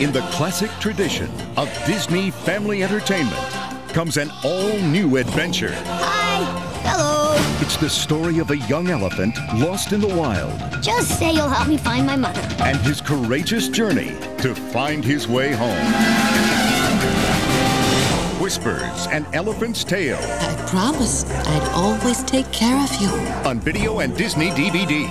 In the classic tradition of Disney family entertainment comes an all new adventure. Hi. Hello. It's the story of a young elephant lost in the wild Just say you'll help me find my mother. and his courageous journey to find his way home. Whispers, an elephant's tale I promised I'd always take care of you. on video and Disney DVD.